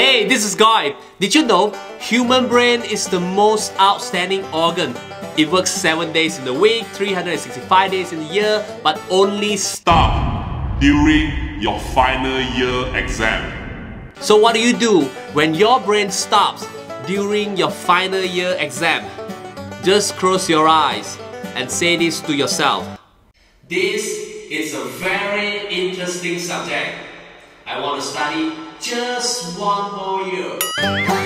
Hey, this is Goy. Did you know human brain is the most outstanding organ? It works 7 days in the week, 365 days in the year, but only Stop during your final year exam. So what do you do when your brain stops during your final year exam? Just close your eyes and say this to yourself. This is a very interesting subject. I want to study just one more year.